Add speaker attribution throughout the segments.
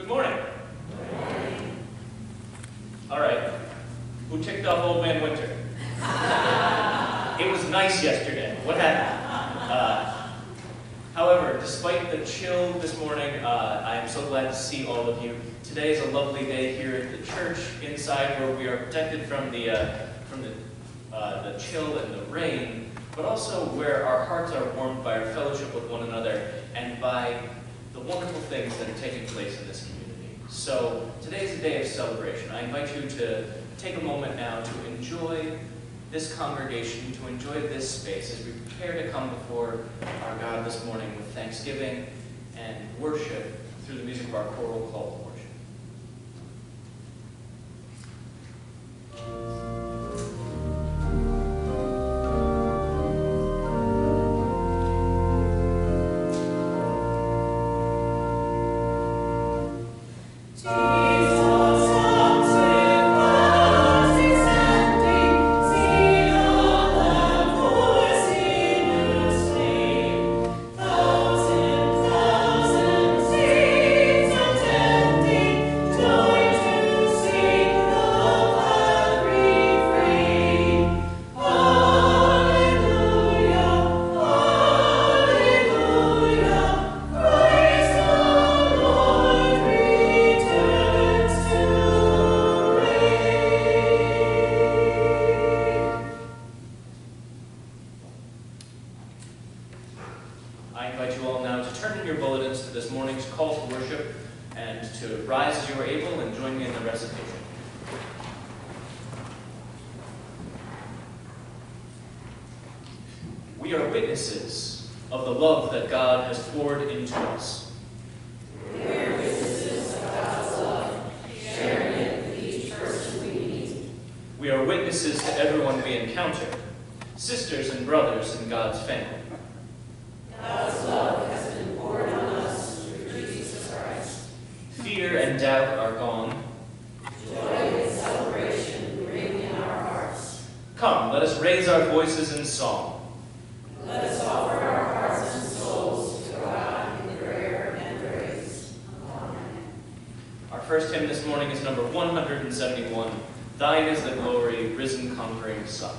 Speaker 1: Good morning. All right. Who ticked off Old Man Winter? it was nice yesterday. What happened? Uh, however, despite the chill this morning, uh, I am so glad to see all of you. Today is a lovely day here at the church inside where we are protected from the, uh, from the, uh, the chill and the rain, but also where our hearts are warmed by our fellowship with one another and by wonderful things that are taking place in this community. So today is a day of celebration. I invite you to take a moment now to enjoy this congregation, to enjoy this space as we prepare to come before our God this morning with thanksgiving and worship through the music of our choral call to worship. Come, let us raise our voices in song. Let us offer our hearts and souls to God in prayer and praise. Amen. Our first hymn this morning is number 171. Thine is the glory, risen conquering Son.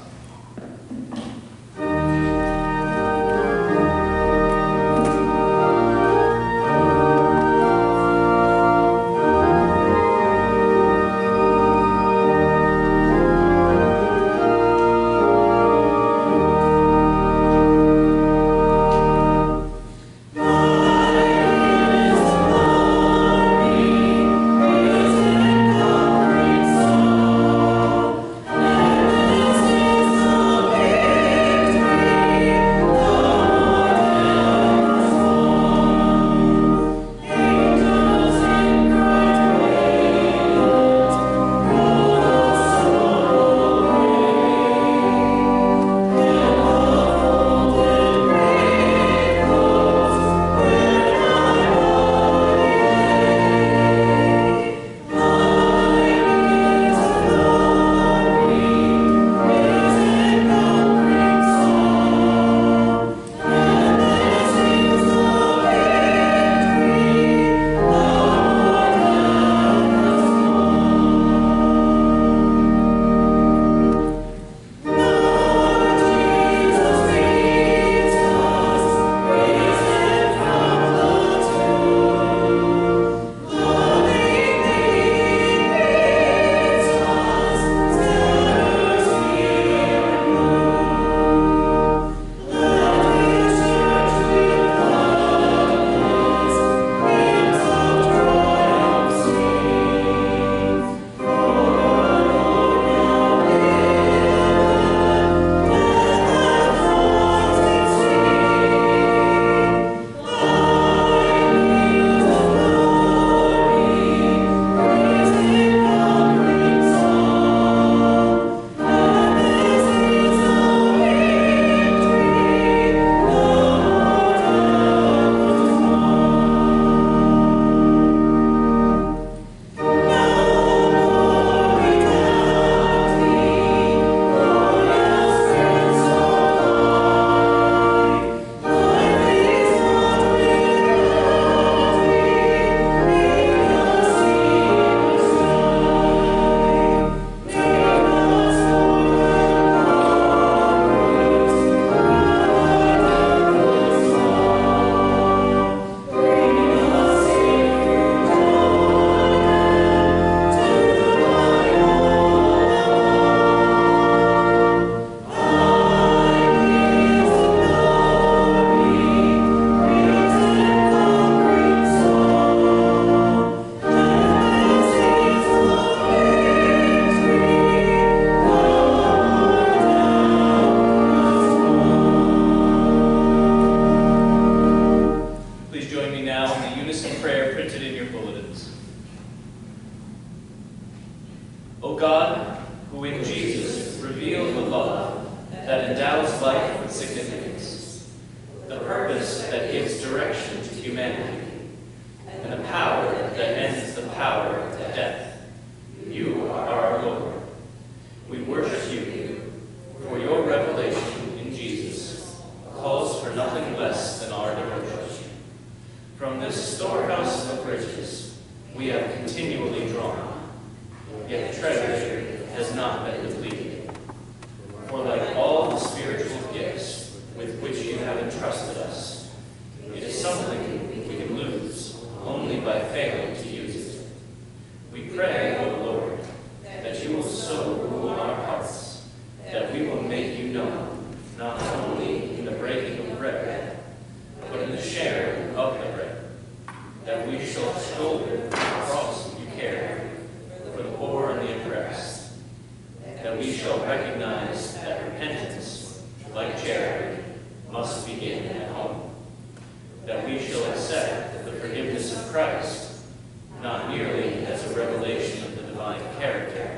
Speaker 1: Character,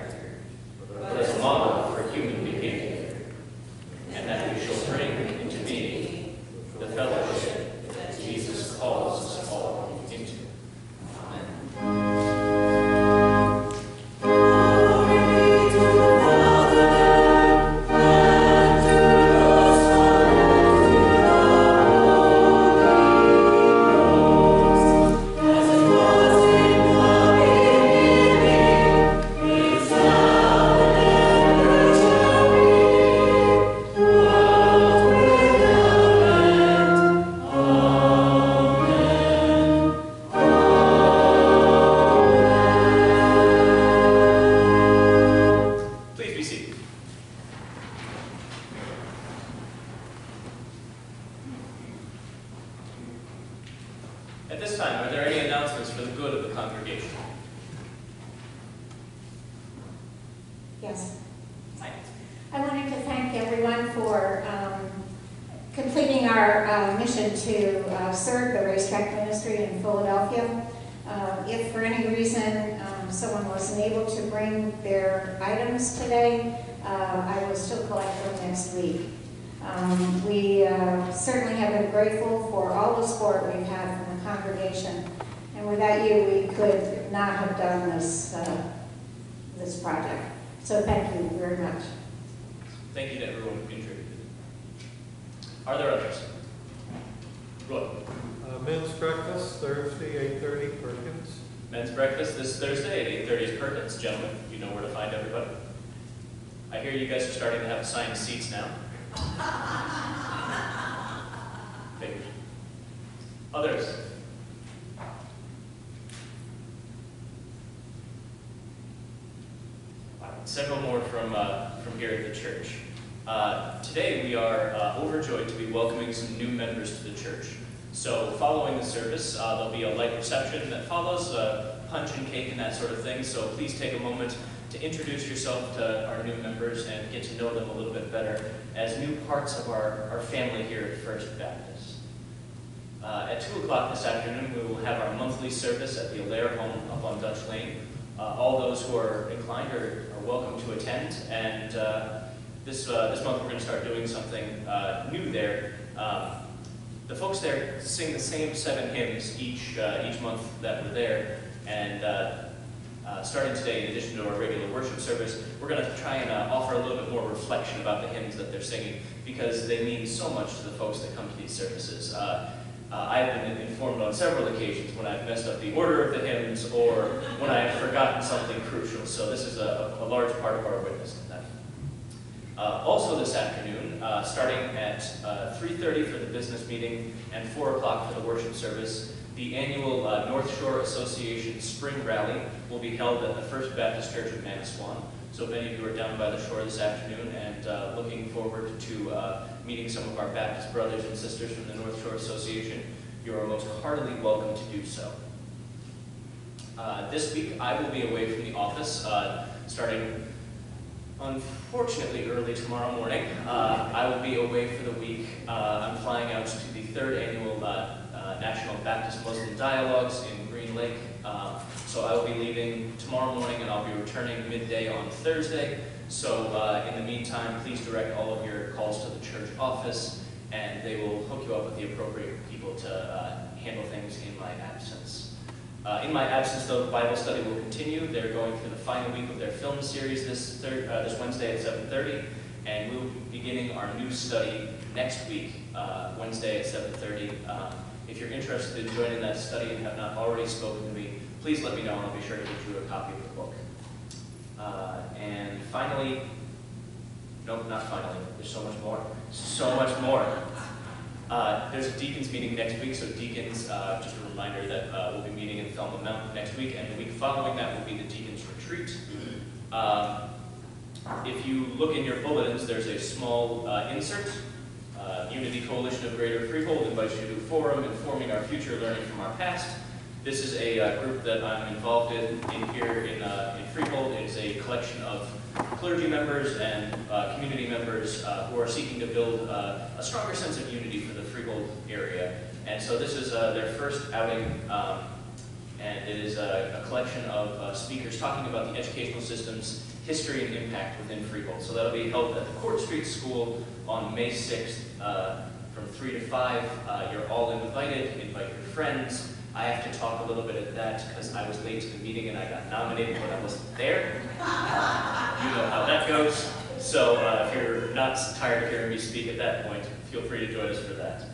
Speaker 1: sort of thing. So please take a moment to introduce yourself to our new members and get to know them a little bit better as new parts of our, our family here at First Baptist. Uh, at 2 o'clock this afternoon, we will have our monthly service at the Allaire home up on Dutch Lane. Uh, all those who are inclined are, are welcome to attend, and uh, this, uh, this month we're going to start doing something uh, new there. Um, the folks there sing the same seven hymns each, uh, each month that we're there, and uh, starting today, in addition to our regular worship service, we're going to try and uh, offer a little bit more reflection about the hymns that they're singing because they mean so much to the folks that come to these services. Uh, uh, I've been informed on several occasions when I've messed up the order of the hymns or when I've forgotten something crucial. So this is a, a large part of our witness to that. Uh, also this afternoon, uh, starting at uh, 3.30 for the business meeting and 4 o'clock for the worship service, the annual uh, North Shore Association Spring Rally will be held at the First Baptist Church of Manasquan. So if any of you are down by the shore this afternoon and uh, looking forward to uh, meeting some of our Baptist brothers and sisters from the North Shore Association, you are most heartily welcome to do so. Uh, this week, I will be away from the office, uh, starting unfortunately early tomorrow morning. Uh, I will be away for the week. I'm flying out to the third annual National Baptist Muslim Dialogues in Green Lake uh, So I will be leaving tomorrow morning and I'll be returning midday on Thursday. So uh, in the meantime, please direct all of your calls to the church office and they will hook you up with the appropriate people to uh, handle things in my absence. Uh, in my absence, though, the Bible study will continue. They're going through the final week of their film series this, uh, this Wednesday at 7.30, and we'll be beginning our new study next week, uh, Wednesday at 7.30. If you're interested in joining that study and have not already spoken to me, please let me know, and I'll be sure to get you a copy of the book. Uh, and finally, nope, not finally, there's so much more, so much more. Uh, there's a deacons meeting next week, so deacons, uh, just a reminder that uh, we'll be meeting in Thelma Mountain next week, and the week following that will be the deacons retreat. Um, if you look in your bulletins, there's a small uh, insert. Uh, Unity Coalition of Greater Freehold invites you to a forum informing our future, learning from our past. This is a uh, group that I'm involved in, in here in, uh, in Freehold. It's a collection of clergy members and uh, community members uh, who are seeking to build uh, a stronger sense of unity for the Freehold area. And so this is their first outing, um, and it is a, a collection of speakers talking about the educational system's history and impact within Freehold. So that'll be held at the Court Street School on May 6th uh, from 3 to 5. Uh, you're all invited, invite your friends. I have to talk a little bit at that because I was late to the meeting and I got nominated when I wasn't there. You know how that goes. So uh, if you're not tired of hearing me speak at that point, feel free to join us for that.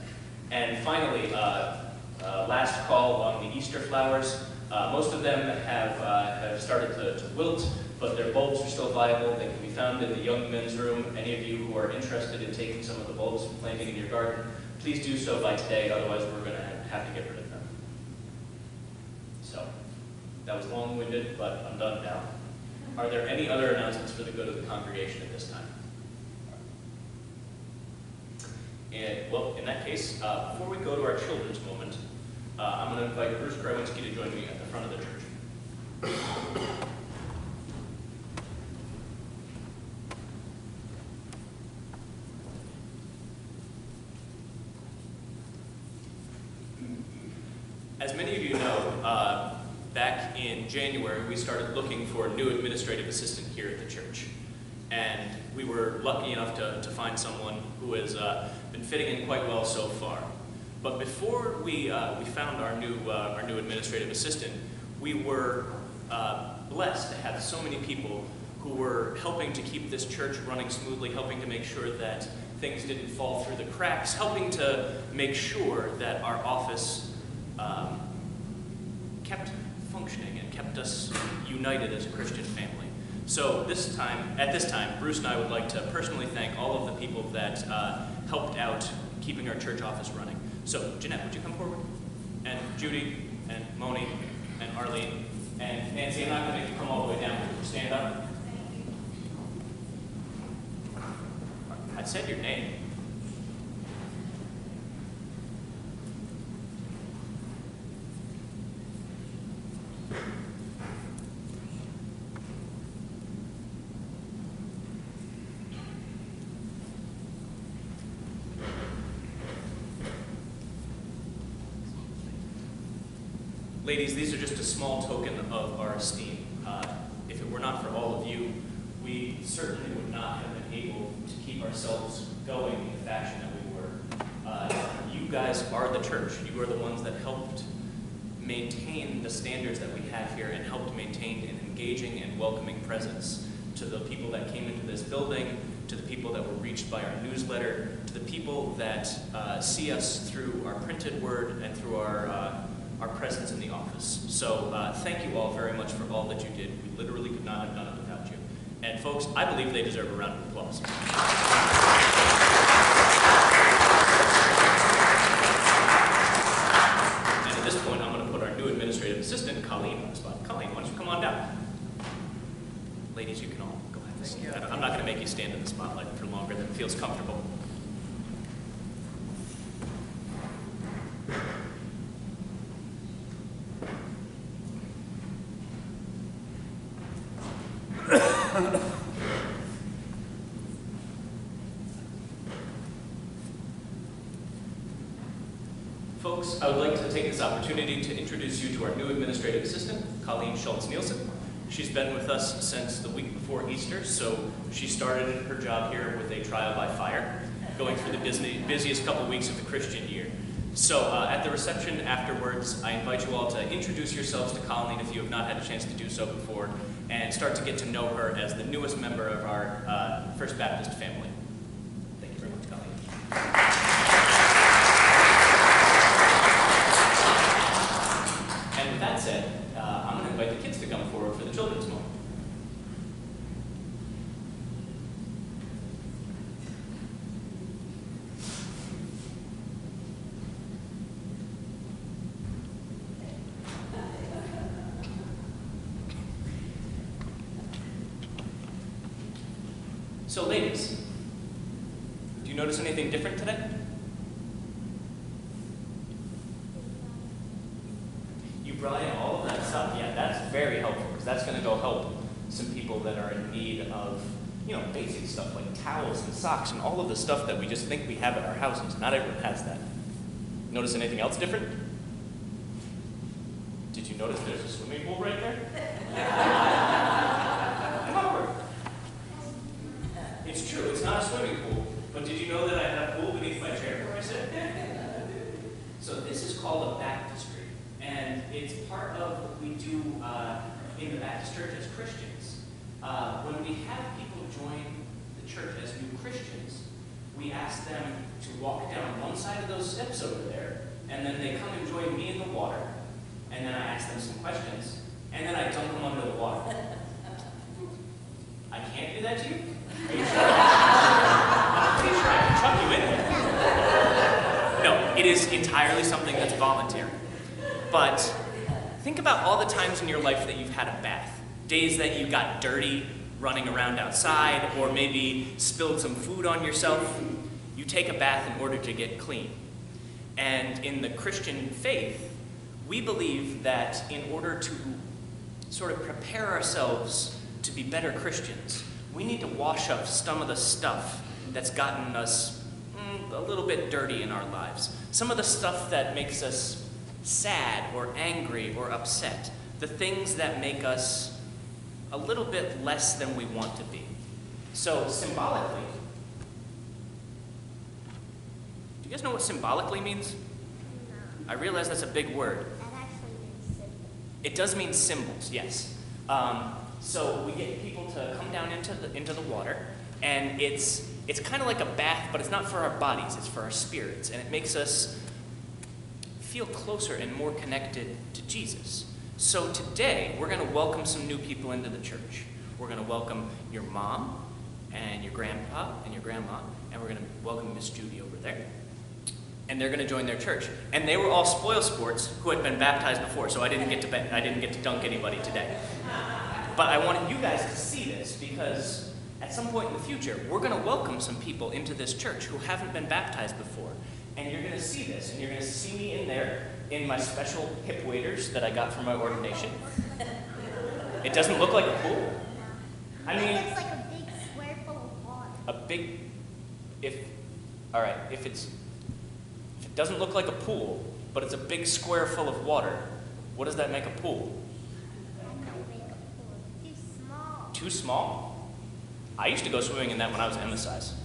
Speaker 1: And finally, uh, uh, last call on the Easter flowers. Uh, most of them have, have started to, to wilt, but their bulbs are still viable. They can be found in the young men's room. Any of you who are interested in taking some of the bulbs and planting in your garden, please do so by today, otherwise we're going to have to get rid of them. So, that was long-winded, but I'm done now. Are there any other announcements for the good of the congregation at this time? And, well, in that case, uh, before we go to our children's moment, uh, I'm going to invite Bruce Krowinski to join me at the front of the church. As many of you know, uh, back in January, we started looking for a new administrative assistant here at the church. And we were lucky enough to, to find someone who has uh, been fitting in quite well so far. But before we, uh, we found our new, uh, our new administrative assistant, we were uh, blessed to have so many people who were helping to keep this church running smoothly, helping to make sure that things didn't fall through the cracks, helping to make sure that our office um, kept functioning and kept us united as a Christian family. So this time, at this time, Bruce and I would like to personally thank all of the people that uh, helped out keeping our church office running. So Jeanette, would you come forward? And Judy, and Moni, and Arlene, and Nancy, I'm not going to make you come all the way down. Stand up. I said your name. Ladies, these are just a small token of our esteem. Uh, if it were not for all of you, we certainly would not have been able to keep ourselves going in the fashion that we were. Uh, you guys are the church. You are the ones that helped maintain the standards that we have here and helped maintain an engaging and welcoming presence to the people that came into this building, to the people that were reached by our newsletter, to the people that uh, see us through our printed word and through our, uh, our presence in the office. So uh, thank you all very much for all that you did. We literally could not have done it without you. And folks, I believe they deserve a round of applause. And at this point, I'm going to put our new administrative assistant, Colleen, on the spot. Colleen, why don't you come on down? Ladies, you can all go ahead. I'm not going to make you stand in the spotlight for longer than feels comfortable. Folks, I would like to take take this opportunity to introduce you to our new administrative assistant, Colleen Schultz-Nielsen. She's been with us since the week before Easter, so she started her job here with a trial by fire, going through the busy, busiest couple weeks of the Christian year. So uh, at the reception afterwards, I invite you all to introduce yourselves to Colleen if you have not had a chance to do so before, and start to get to know her as the newest member of our uh, First Baptist family. Thank you very much, Colleen. And with that said, uh, I'm going to invite the kids to come forward for the children's moment. So, ladies, do you notice anything different today? You brought in all of that stuff. Yeah, that's very helpful because that's going to go help some people that are in need of, you know, basic stuff like towels and socks and all of the stuff that we just think we have at our houses. Not everyone has that. Notice anything else different? Did you notice there's a swimming pool right there? Come over. It's true, it's not a swimming pool, but did you know that I have a pool beneath my chair where I sit? So this is called a baptistry, and it's part of what we do uh, in the Baptist Church as Christians. Uh, when we have people join the church as new Christians, we ask them to walk down one side of those steps over there, and then they come and join me in the water, and then I ask them some questions, and then I dunk them under the water. I can't do that to you? Are you sure? I'm pretty sure I can chuck you in there. No, it is entirely something that's voluntary. But think about all the times in your life that you've had a bath. Days that you got dirty running around outside, or maybe spilled some food on yourself. You take a bath in order to get clean. And in the Christian faith, we believe that in order to sort of prepare ourselves to be better Christians, we need to wash up some of the stuff that's gotten us mm, a little bit dirty in our lives. Some of the stuff that makes us sad or angry or upset. The things that make us a little bit less than we want to be. So, symbolically, do you guys know what symbolically means? I realize that's a big word.
Speaker 2: That actually means simple.
Speaker 1: It does mean symbols, yes. Um, so we get people to come down into the into the water, and it's it's kind of like a bath, but it's not for our bodies; it's for our spirits, and it makes us feel closer and more connected to Jesus. So today we're going to welcome some new people into the church. We're going to welcome your mom and your grandpa and your grandma, and we're going to welcome Miss Judy over there and they're going to join their church. And they were all spoil sports who had been baptized before, so I didn't get to I didn't get to dunk anybody today. But I wanted you guys to see this because at some point in the future, we're going to welcome some people into this church who haven't been baptized before. And you're going to see this, and you're going to see me in there in my special hip waders that I got from my ordination. It doesn't look like a pool. I mean,
Speaker 2: it looks like a big square full of water.
Speaker 1: a big if all right if it's if it doesn't look like a pool but it's a big square full of water what does that make a pool
Speaker 2: That could make a pool too small.
Speaker 1: too small i used to go swimming in that when i was emma's size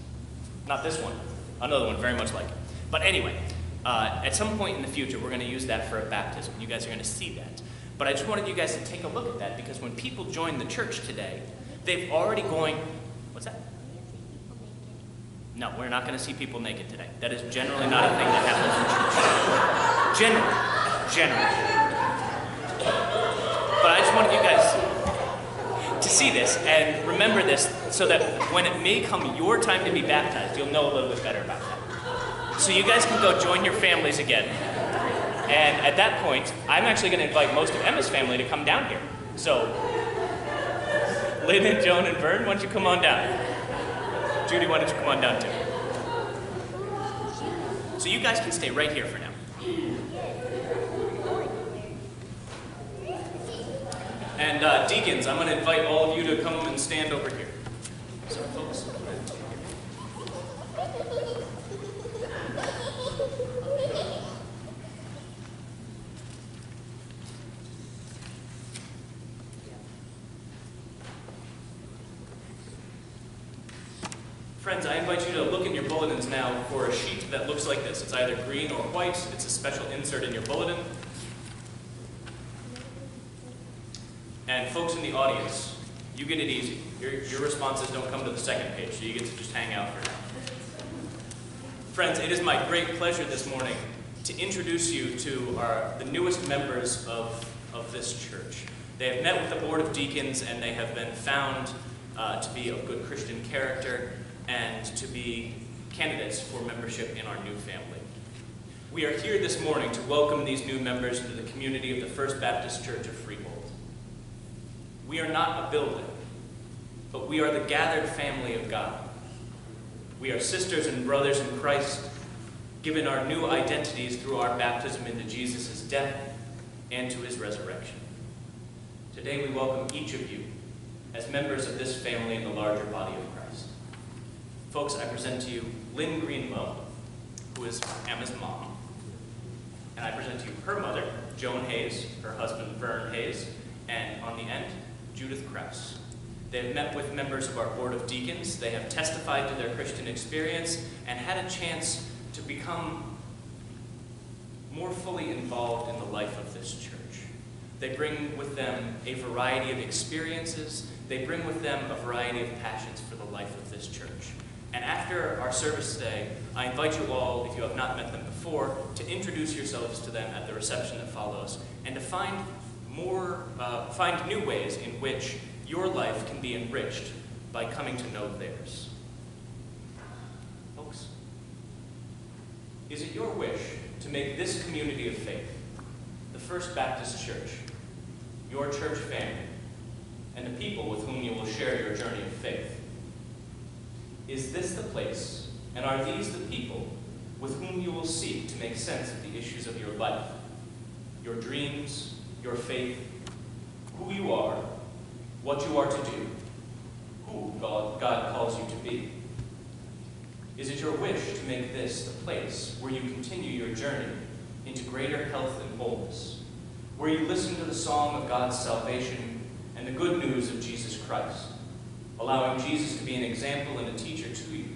Speaker 1: not this one another one very much like it but anyway uh, at some point in the future we're going to use that for a baptism you guys are going to see that but i just wanted you guys to take a look at that because when people join the church today they've already going what's that. No, we're not going to see people naked today. That is generally not a thing that happens in church. Generally. Generally. But I just wanted you guys to see this and remember this so that when it may come your time to be baptized, you'll know a little bit better about that. So you guys can go join your families again. And at that point, I'm actually going to invite most of Emma's family to come down here. So, Lynn and Joan and Vern, why don't you come on down? Judy, why don't you come on down too? So you guys can stay right here for now. And uh, deacons, I'm going to invite all of you to come and stand over here. Folks. Friends, I invite you to look in your bulletins now for a sheet that looks like this. It's either green or white. It's a special insert in your bulletin. And folks in the audience, you get it easy. Your, your responses don't come to the second page, so you get to just hang out for now. Friends, it is my great pleasure this morning to introduce you to our, the newest members of, of this church. They have met with the Board of Deacons and they have been found uh, to be of good Christian character and to be candidates for membership in our new family. We are here this morning to welcome these new members into the community of the First Baptist Church of Freehold. We are not a building, but we are the gathered family of God. We are sisters and brothers in Christ, given our new identities through our baptism into Jesus' death and to his resurrection. Today we welcome each of you as members of this family in the larger body of Christ. Folks, I present to you Lynn Greenlow, who is Emma's mom. And I present to you her mother, Joan Hayes, her husband, Vern Hayes, and on the end, Judith Krause. They have met with members of our Board of Deacons. They have testified to their Christian experience and had a chance to become more fully involved in the life of this church. They bring with them a variety of experiences. They bring with them a variety of passions for the life of this church. And after our service today, I invite you all, if you have not met them before, to introduce yourselves to them at the reception that follows and to find more, uh, find new ways in which your life can be enriched by coming to know theirs. Folks, is it your wish to make this community of faith, the First Baptist Church, your church family, and the people with whom you will share your journey of faith? Is this the place, and are these the people with whom you will seek to make sense of the issues of your life, your dreams, your faith, who you are, what you are to do, who God, God calls you to be? Is it your wish to make this the place where you continue your journey into greater health and wholeness, where you listen to the song of God's salvation and the good news of Jesus Christ, allowing Jesus to be an example and a teacher to you,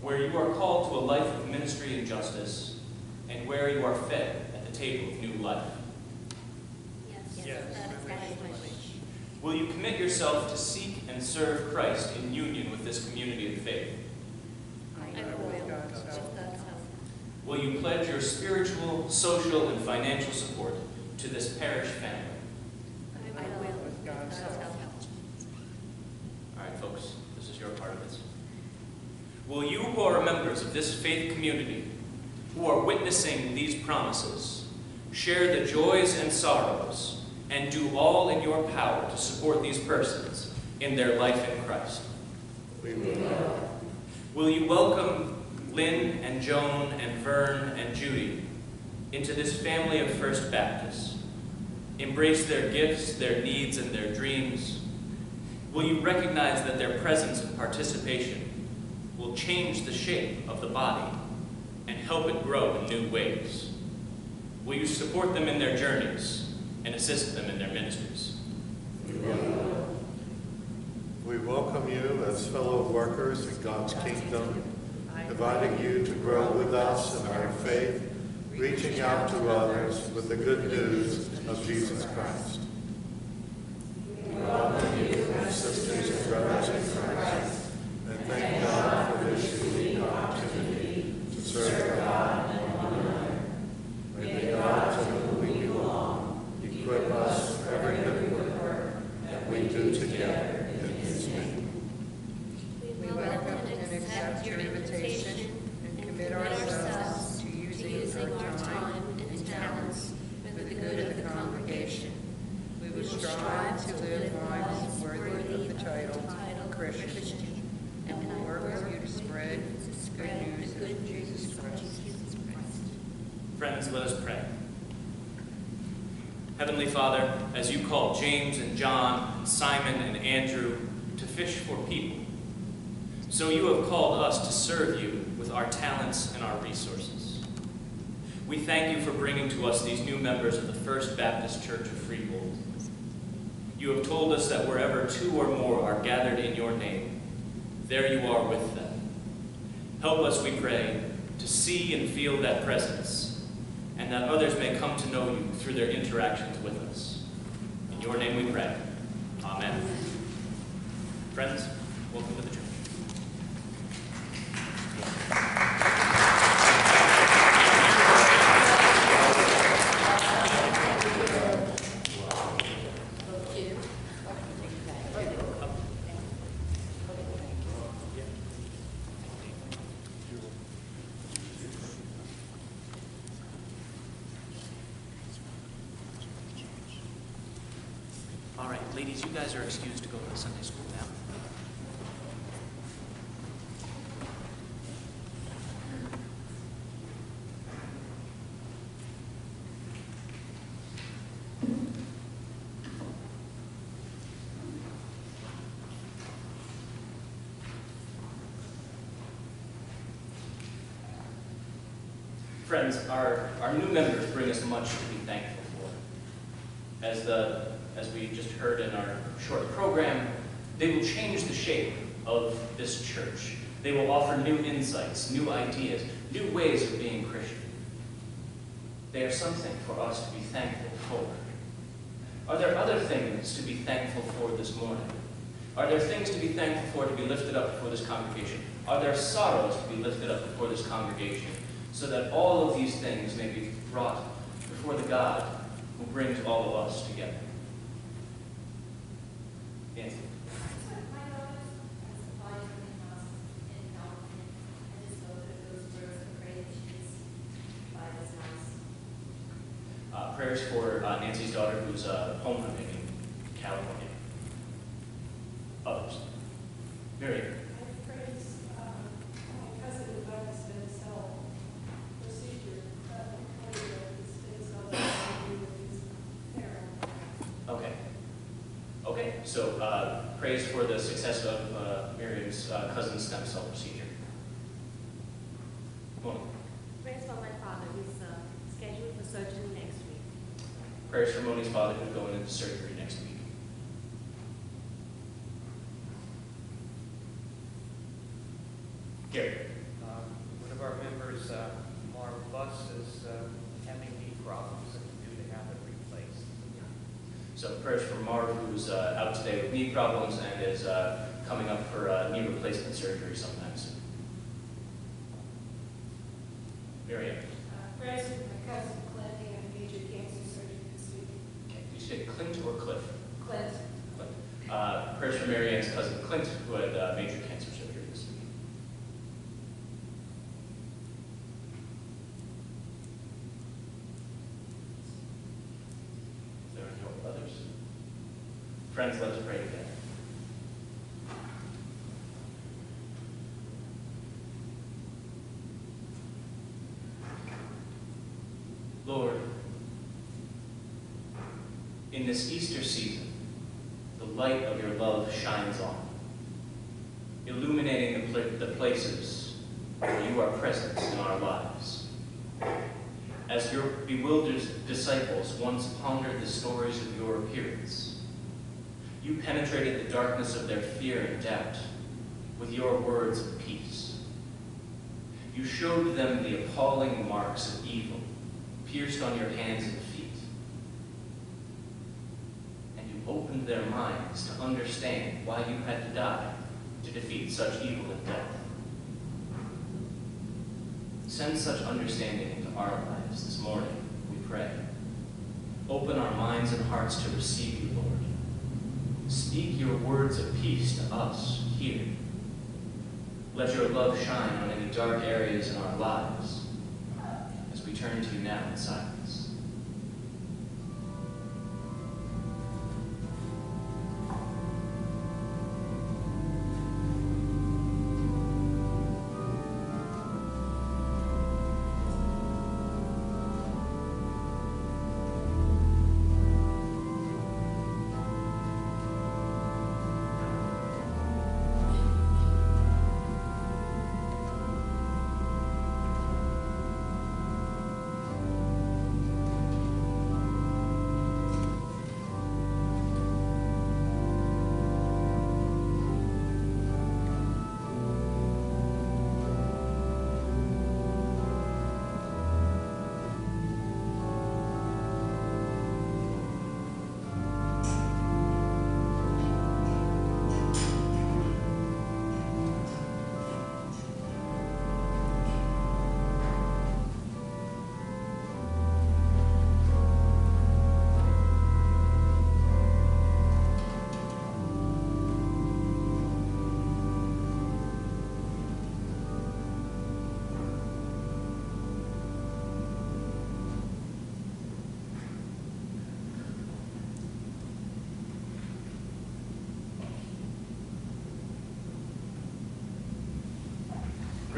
Speaker 1: where you are called to a life of ministry and justice, and where you are fed at the table of new life?
Speaker 2: Yes. That is my wish.
Speaker 1: Will you commit yourself to seek and serve Christ in union with this community of faith?
Speaker 2: I will, with God's help.
Speaker 1: Will you pledge your spiritual, social, and financial support to this parish family?
Speaker 2: I will, with God's help.
Speaker 1: All right, folks, this is your part of this. Will you who are members of this faith community, who are witnessing these promises, share the joys and sorrows, and do all in your power to support these persons in their life in Christ?
Speaker 3: We will.
Speaker 1: Will you welcome Lynn and Joan and Vern and Judy into this family of First Baptists? Embrace their gifts, their needs, and their dreams? Will you recognize that their presence and participation will change the shape of the body and help it grow in new ways? Will you support them in their journeys and assist them in their ministries?
Speaker 3: We welcome you as fellow workers in God's kingdom, inviting you to grow with us in our faith, reaching out to others with the good news of Jesus Christ. We welcome you as sisters and brothers in Christ, and thank God for this unique opportunity to serve God and one another. May the God to whom we belong equip us for every good work that we do together in His name.
Speaker 2: We welcome and accept your invitation and commit ourselves to using our time and talents for the good of the congregation. We will strive to live lives worthy of the title Christian and will work with you to spread good news of Jesus Christ.
Speaker 1: Friends, let us pray. Heavenly Father, as you call James and John, and Simon and Andrew to fish for people, so you have called us to serve you with our talents and our resources. We thank you for bringing to us these new members of the First Baptist Church of Freehold. You have told us that wherever two or more are gathered in your name, there you are with them. Help us, we pray, to see and feel that presence, and that others may come to know you through their interactions with us. Your name we pray. Amen. Friends, welcome to the church. All right, ladies, you guys are excused to go to Sunday school now. Friends, our, our new members bring us much to be thankful for. As the, as we just heard in our short program, they will change the shape of this church. They will offer new insights, new ideas, new ways of being Christian. They are something for us to be thankful for. Are there other things to be thankful for this morning? Are there things to be thankful for to be lifted up before this congregation? Are there sorrows to be lifted up before this congregation so that all of these things may be brought before the God who brings all of us together? Nancy.
Speaker 4: My daughters are supplying from the house in California. I just hope that those words of praise she's by this house.
Speaker 1: Uh, prayers for uh, Nancy's daughter who's uh, homecoming in California. Others. Miriam.
Speaker 5: I praise um, my cousin who got his stem cell procedure, uh, completed his stem cells with his parent.
Speaker 1: Okay. Okay, so uh, praise for the success of uh, Miriam's uh, cousin's stem cell procedure. Mona.
Speaker 4: Praise for my father, who's uh, scheduled for surgery next week.
Speaker 1: Prayers for Moni's father who's going into surgery next week. Gary.
Speaker 6: Um, One of our members, uh, Mark Buss, is uh, having knee problems and due to have it replaced.
Speaker 1: So prayers for Marv, who's uh, out today with knee problems and is uh, coming up for uh, knee replacement surgery sometime soon. Miriam.
Speaker 5: Uh, Prayers for my cousin Clint, he had major cancer surgery this week.
Speaker 1: Okay, did you say Clint or Cliff?
Speaker 5: Clint,
Speaker 1: Clint. Uh, prayers for Mary Ann's cousin Clint, who had uh, major cancer surgery this week. Is there any others? Friends, let us pray together. Lord, in this Easter season, the light of your love shines on, illuminating the, pla- the places where you are present in our lives. As your bewildered disciples once pondered the stories of your appearance, you penetrated the darkness of their fear and doubt with your words of peace. You showed them the appalling marks of evil pierced on your hands and feet and you opened their minds to understand why you had to die to defeat such evil and death. Send such understanding into our lives this morning, we pray. Open our minds and hearts to receive you, Lord. Speak your words of peace to us here. Let your love shine on any dark areas in our lives as we turn to you now in silence.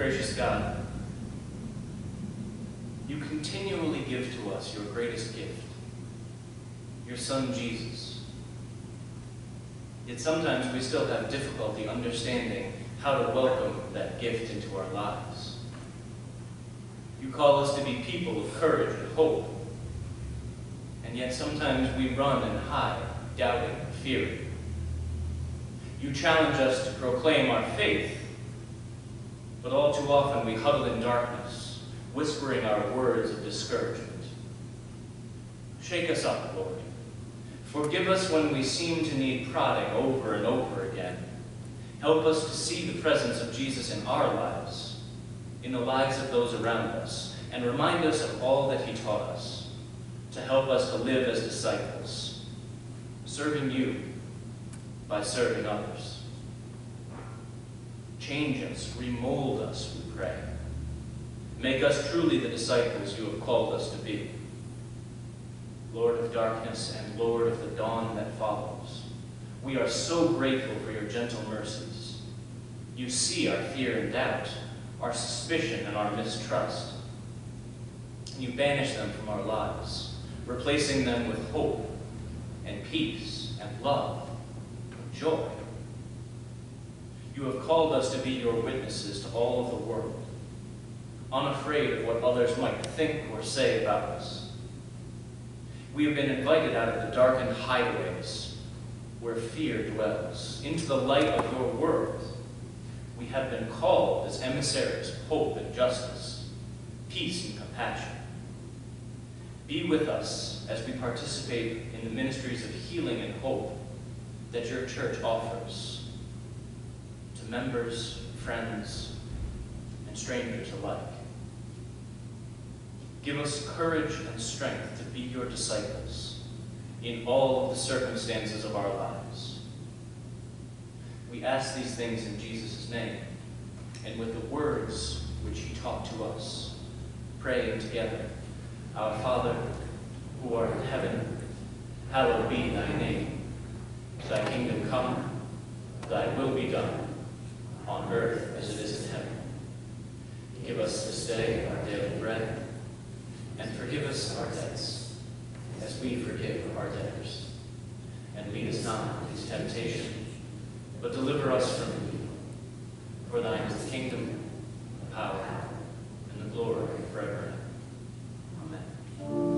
Speaker 1: Gracious God, you continually give to us your greatest gift, your Son Jesus. Yet sometimes we still have difficulty understanding how to welcome that gift into our lives. You call us to be people of courage and hope, and yet sometimes we run and hide, doubting fearing. You challenge us to proclaim our faith, but all too often we huddle in darkness, whispering our words of discouragement. Shake us up, Lord. Forgive us when we seem to need prodding over and over again. Help us to see the presence of Jesus in our lives, in the lives of those around us, and remind us of all that he taught us, to help us to live as disciples, serving you by serving others. Change us, remold us, we pray. Make us truly the disciples you have called us to be. Lord of darkness and Lord of the dawn that follows, we are so grateful for your gentle mercies. You see our fear and doubt, our suspicion and our mistrust. You banish them from our lives, replacing them with hope and peace and love and joy. You have called us to be your witnesses to all of the world, unafraid of what others might think or say about us. We have been invited out of the darkened highways where fear dwells, into the light of your world. We have been called as emissaries of hope and justice, peace and compassion. Be with us as we participate in the ministries of healing and hope that your church offers members, friends, and strangers alike. Give us courage and strength to be your disciples in all of the circumstances of our lives. We ask these things in Jesus' name and with the words which he taught to us, praying together, Our Father, who art in heaven, hallowed be thy name. Thy kingdom come, thy will be done, on earth as it is in heaven. Give us this day our daily bread, and forgive us our debts, as we forgive our debtors. And lead us not into temptation, but deliver us from evil. For thine is the kingdom, the power, and the glory forever. Amen.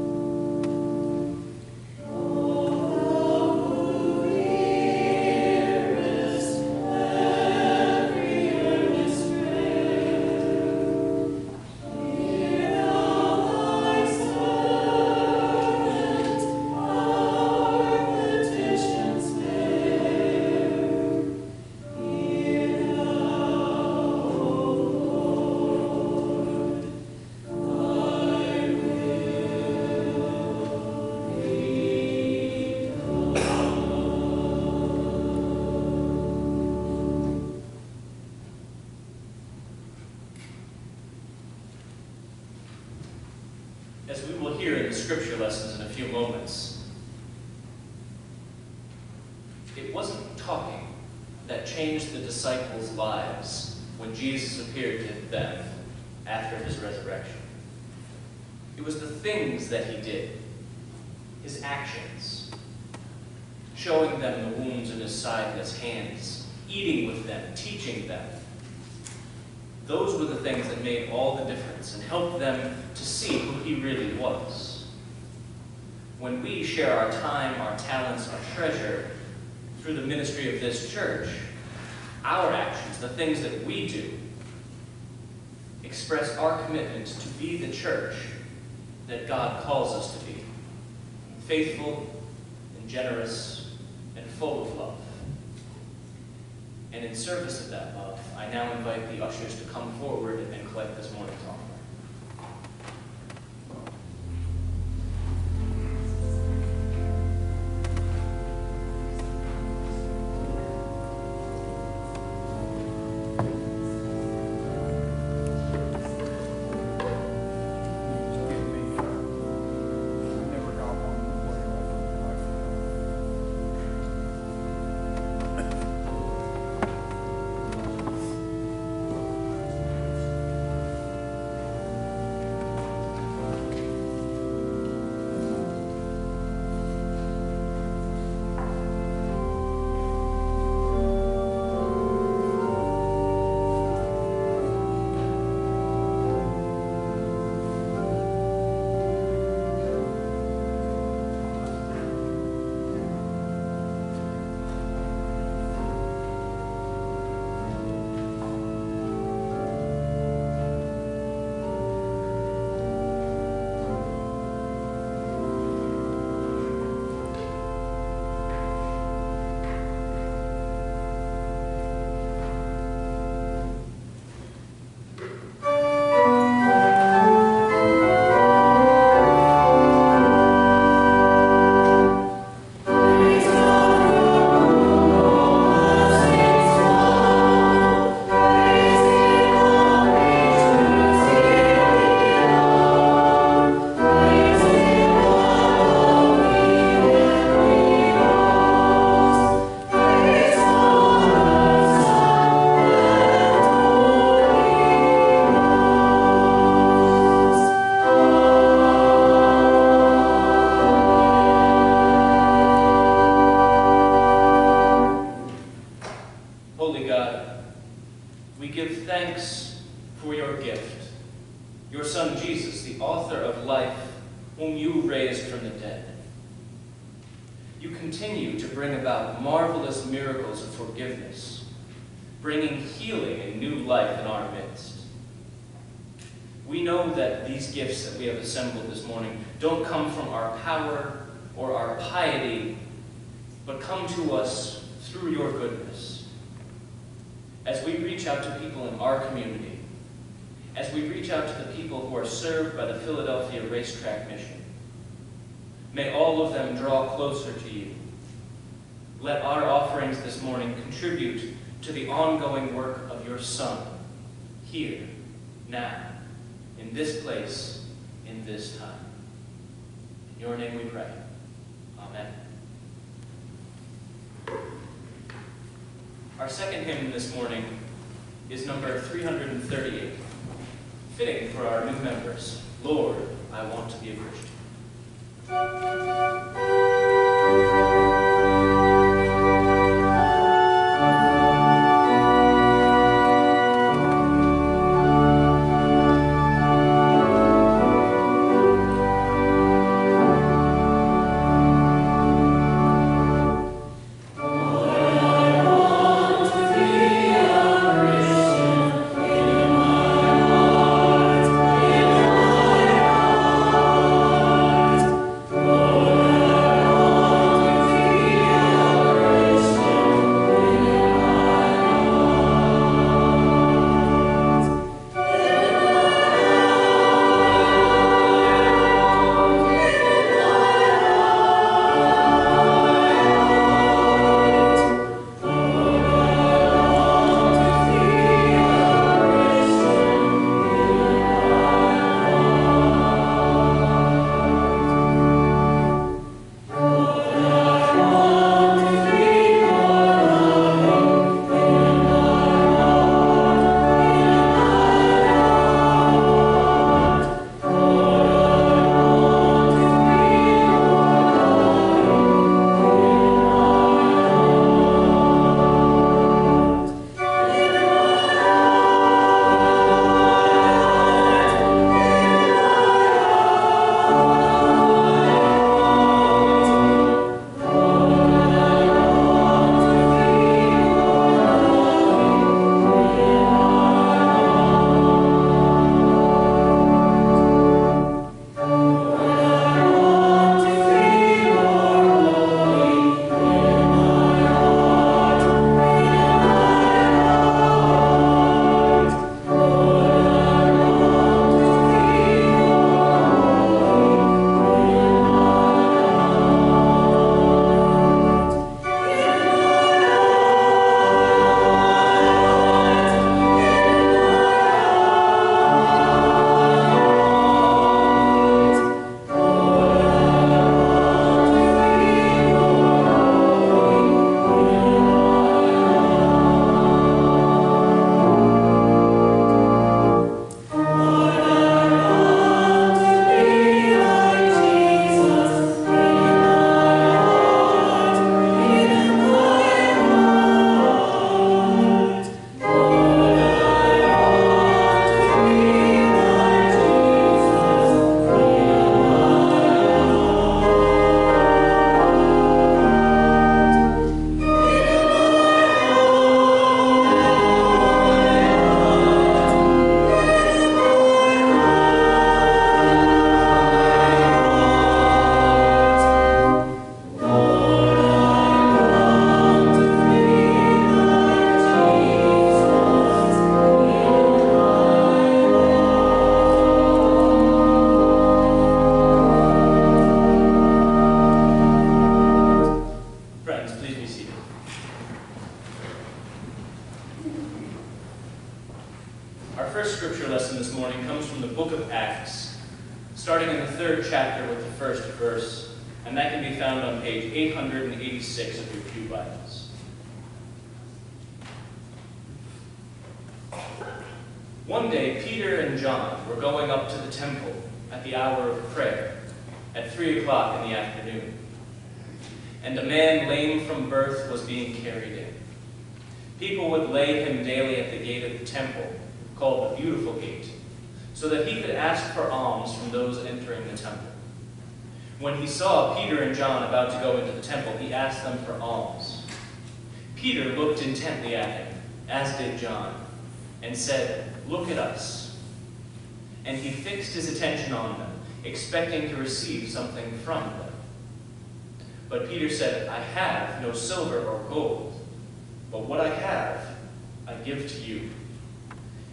Speaker 1: Scripture lessons in a few moments, it wasn't talking that changed the disciples' lives when Jesus appeared to them after his resurrection. It was the things that he did, his actions, showing them the wounds in his side and his hands, eating with them, teaching them. Those were the things that made all the difference and helped them to see who he really was. When we share our time, our talents, our treasure through the ministry of this church, our actions, the things that we do, express our commitment to be the church that God calls us to be. Faithful and generous and full of love. And in service of that love, I now invite the ushers to come forward and collect this morning's offering. No silver or gold, but what I have I give to you.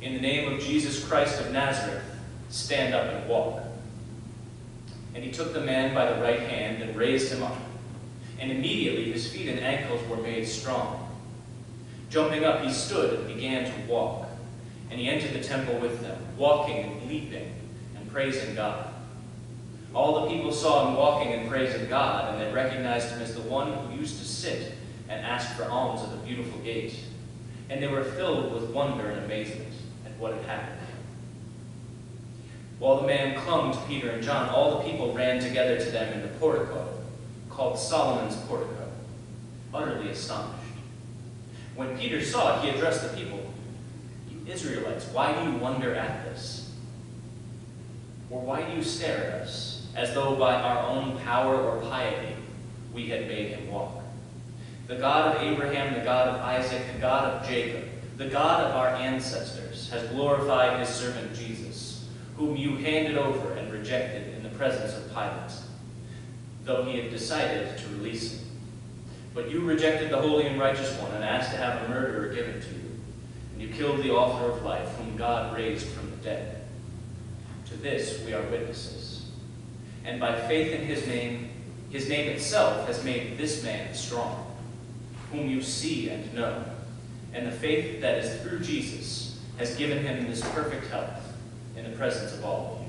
Speaker 1: In the name of Jesus Christ of Nazareth, stand up and walk. And he took the man by the right hand and raised him up. And immediately his feet and ankles were made strong. Jumping up, he stood and began to walk. And he entered the temple with them, walking and leaping and praising God. All the people saw him walking and praising God, and they recognized him as the one who used to sit and ask for alms at the beautiful gate. And they were filled with wonder and amazement at what had happened. While the man clung to Peter and John, all the people ran together to them in the portico, called Solomon's portico, utterly astonished. When Peter saw it, he addressed the people, You Israelites, why do you wonder at this? Or why do you stare at us, as though by our own power or piety we had made him walk? The God of Abraham, the God of Isaac, the God of Jacob, the God of our ancestors, has glorified his servant Jesus, whom you handed over and rejected in the presence of Pilate, though he had decided to release him. But you rejected the holy and righteous one and asked to have a murderer given to you. And you killed the author of life, whom God raised from the dead. To this we are witnesses. And by faith in his name, his name itself has made this man strong, whom you see and know. And the faith that is through Jesus has given him this perfect health in the presence of all of you.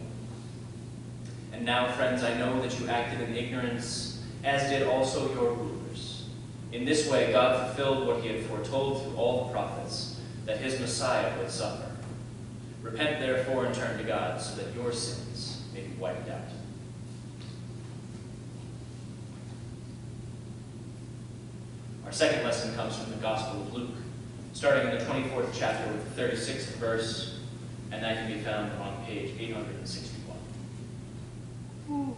Speaker 1: And now, friends, I know that you acted in ignorance, as did also your rulers. In this way, God fulfilled what he had foretold through all the prophets, that his Messiah would suffer. Repent, therefore, and turn to God, so that your sins may be wiped out. Our second lesson comes from the Gospel of Luke, starting in the 24th chapter with the 36th verse, and that can be found on page 861.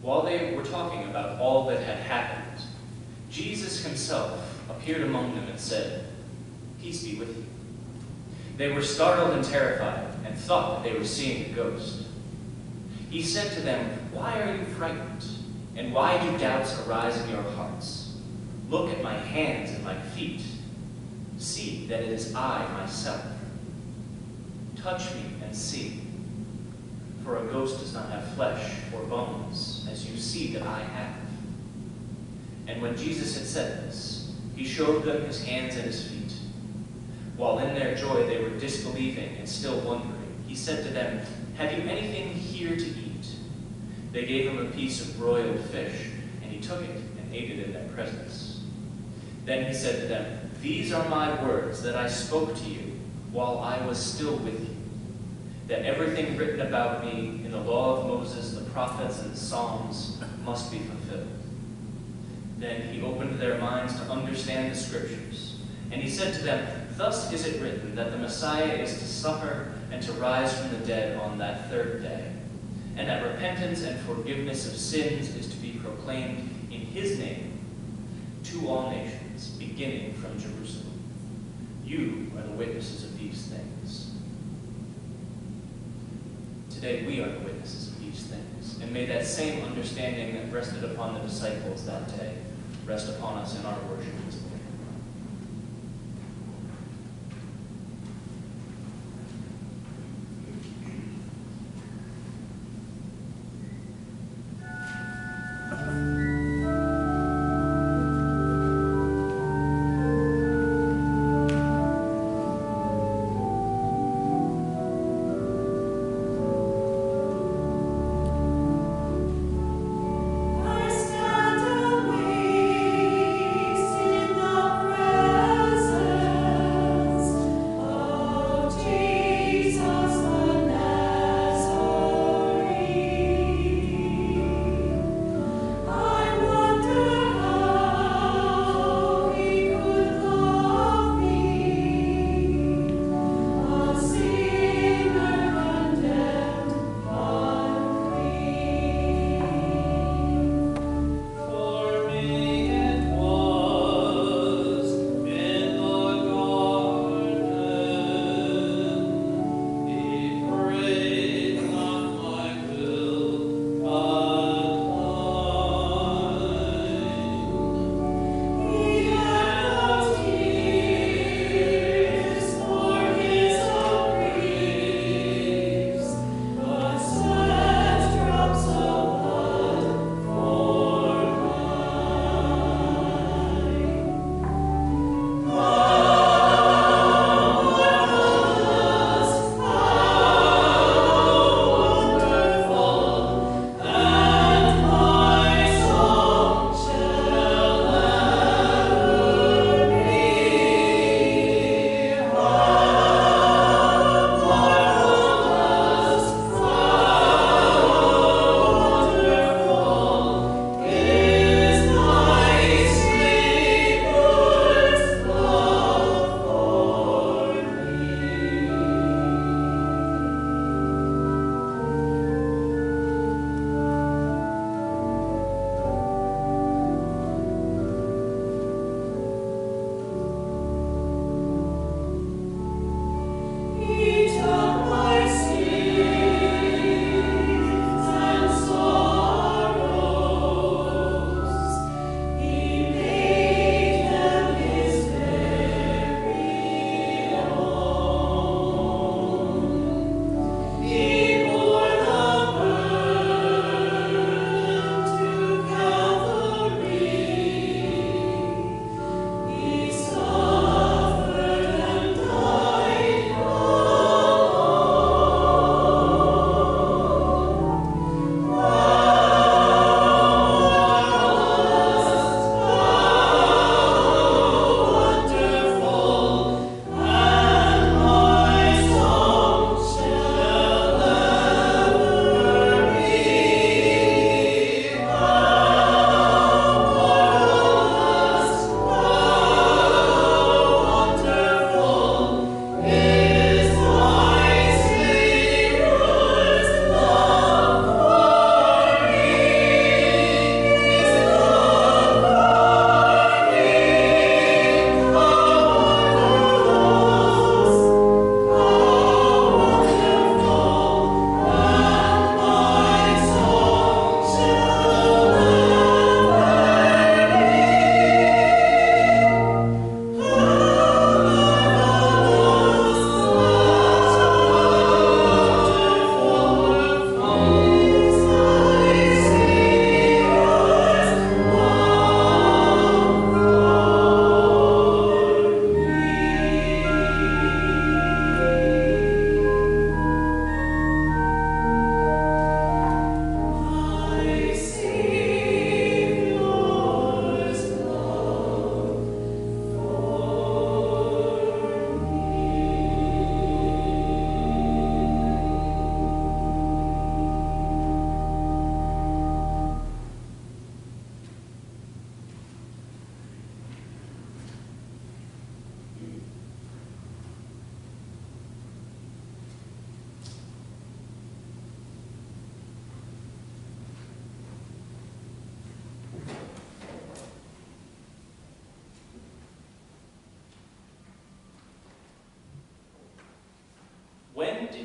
Speaker 1: While they were talking about all that had happened, Jesus himself appeared among them and said, Peace be with you. They were startled and terrified and thought that they were seeing a ghost. He said to them, Why are you frightened? And why do doubts arise in your hearts? Look at my hands and my feet. See that it is I myself. Touch me and see. For a ghost does not have flesh or bones, as you see that I have. And when Jesus had said this, he showed them his hands and his feet. While in their joy they were disbelieving and still wondering, he said to them, Have you anything here to eat? They gave him a piece of broiled fish, and he took it and ate it in their presence. Then he said to them, These are my words that I spoke to you while I was still with you, that everything written about me in the law of Moses, the prophets, and the Psalms must be fulfilled. Then he opened their minds to understand the Scriptures, and he said to them, Thus is it written that the Messiah is to suffer and to rise from the dead on that third day, and that repentance and forgiveness of sins is to be proclaimed in his name to all nations, beginning from Jerusalem. You are the witnesses of these things. Today we are the witnesses of these things, and may that same understanding that rested upon the disciples that day rest upon us in our worship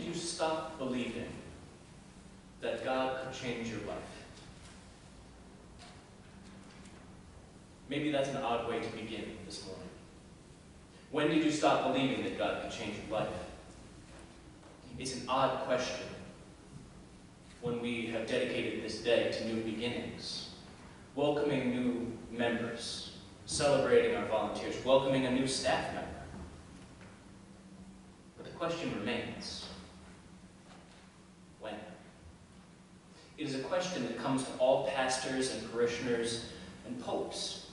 Speaker 1: you stop believing that God could change your life? Maybe that's an odd way to begin this morning. When did you stop believing that God could change your life? It's an odd question when we have dedicated this day to new beginnings, welcoming new members, celebrating our volunteers, welcoming a new staff member. But the question remains, when? It is a question that comes to all pastors and parishioners and popes.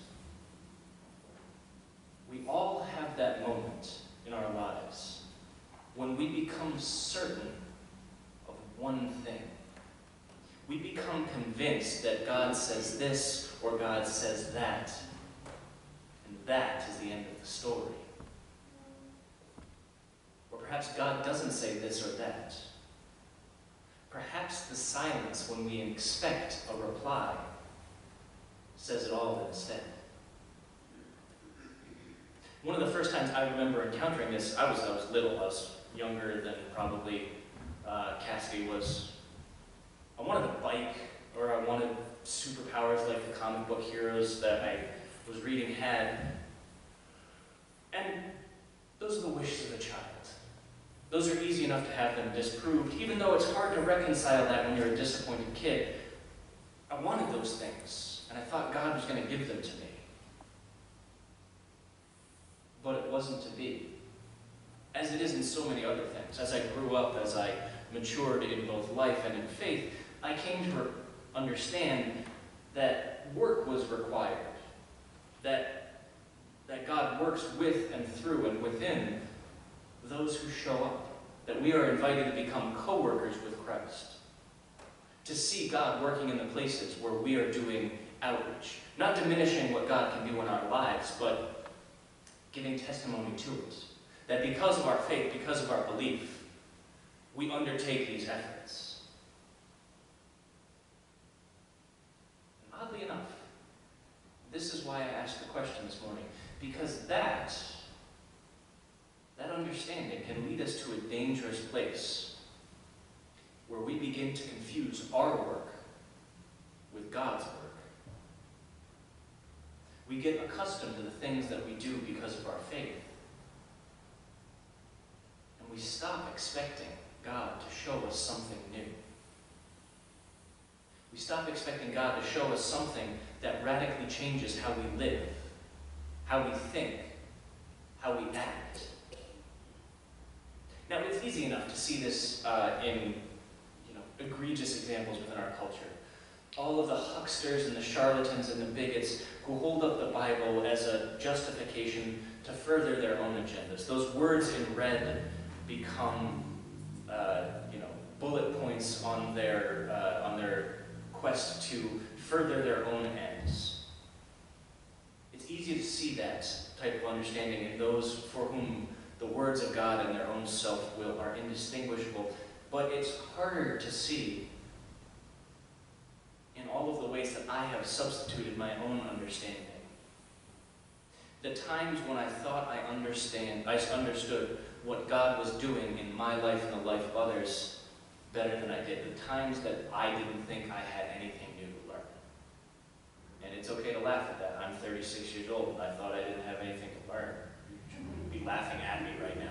Speaker 1: We all have that moment in our lives when we become certain of one thing. We become convinced that God says this or God says that, and that is the end of the story. Or perhaps God doesn't say this or that. Perhaps the silence when we expect a reply says it all instead. One of the first times I remember encountering this, I was, I was little, I was younger than probably uh, Cassidy was. I wanted a bike, or I wanted superpowers like the comic book heroes that I was reading had. And those are the wishes of a child. Those are easy enough to have them disproved, even though it's hard to reconcile that when you're a disappointed kid. I wanted those things, and I thought God was going to give them to me. But it wasn't to be. As it is in so many other things. As I grew up, as I matured in both life and in faith, I came to understand that work was required. That, that God works with and through and within those who show up. That we are invited to become co-workers with Christ. To see God working in the places where we are doing outreach. Not diminishing what God can do in our lives, but giving testimony to it. That because of our faith, because of our belief, we undertake these efforts. Oddly enough, this is why I asked the question this morning. Because that, that understanding can lead us to a dangerous place where we begin to confuse our work with God's work. We get accustomed to the things that we do because of our faith. And we stop expecting God to show us something new. We stop expecting God to show us something that radically changes how we live, how we think, how we act. Now, it's easy enough to see this uh, in you know, egregious examples within our culture. All of the hucksters and the charlatans and the bigots who hold up the Bible as a justification to further their own agendas. Those words in red become, uh, you know, bullet points on their uh, on their quest to further their own ends. It's easy to see that type of understanding in those for whom the words of God and their own self-will are indistinguishable, but it's harder to see in all of the ways that I have substituted my own understanding. The times when I thought I understand, I understood what God was doing in my life and the life of others better than I did. The times that I didn't think I had anything new to learn. And it's okay to laugh at that. I'm 36 years old and I thought I didn't have anything to learn. Be laughing at me right now.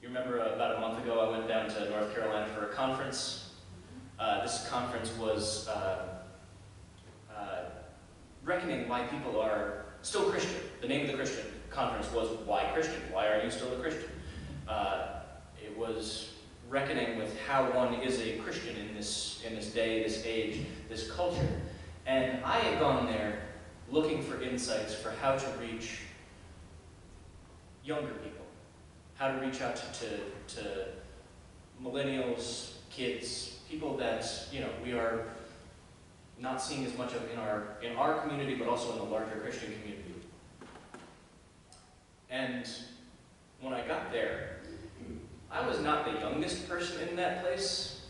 Speaker 1: You remember about a month ago I went down to North Carolina for a conference. Uh, this conference was uh, uh, reckoning why people are still Christian. The name of the Christian conference was Why Christian? Why are you still a Christian? Uh, it was reckoning with how one is a Christian in this, in this day, this age, this culture. And I had gone there looking for insights for how to reach younger people, how to reach out to, to, to millennials, kids, people that, you know, we are not seeing as much of in our, in our community, but also in the larger Christian community. And when I got there, I was not the youngest person in that place,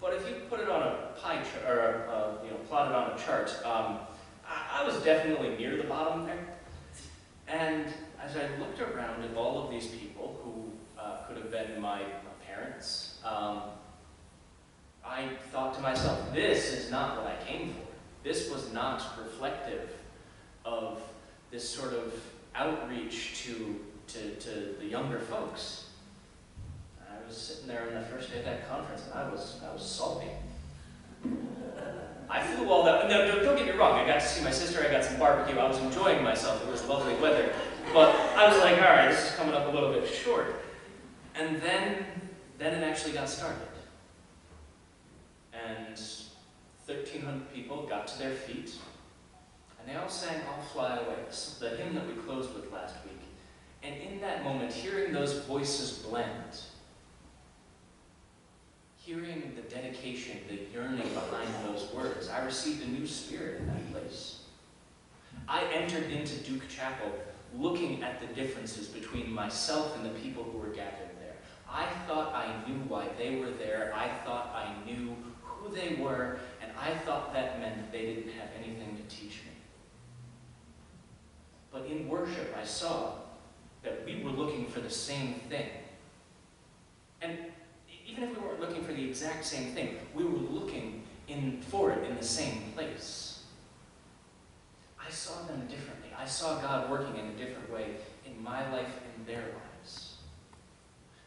Speaker 1: but if you put it on a pie chart, or uh, you know, plot it on a chart, um, I, was definitely near the bottom there. And as I looked around at all of these people who could have been my, my parents. Um, I thought to myself, this is not what I came for. This was not reflective of this sort of outreach to, to, to the younger folks. I was sitting there on the first day of that conference, and I was, I was salty. I flew all that. No, no, don't get me wrong. I got to see my sister. I got some barbecue. I was enjoying myself. It was lovely weather. But I was like, all right, this is coming up a little bit short. And then, then it actually got started. And 1,300 people got to their feet, and they all sang "I'll Fly Away," the hymn that we closed with last week. And in that moment, hearing those voices blend, hearing the dedication, the yearning behind those words, I received a new spirit in that place. I entered into Duke Chapel looking at the differences between myself and the people who were gathered there. I thought I knew why they were there. I thought I knew who they were, and I thought that meant they didn't have anything to teach me. But in worship, I saw that we were looking for the same thing. And even if we weren't looking for the exact same thing, we were looking in, for it in the same place. I saw them differently. I saw God working in a different way in my life and their lives.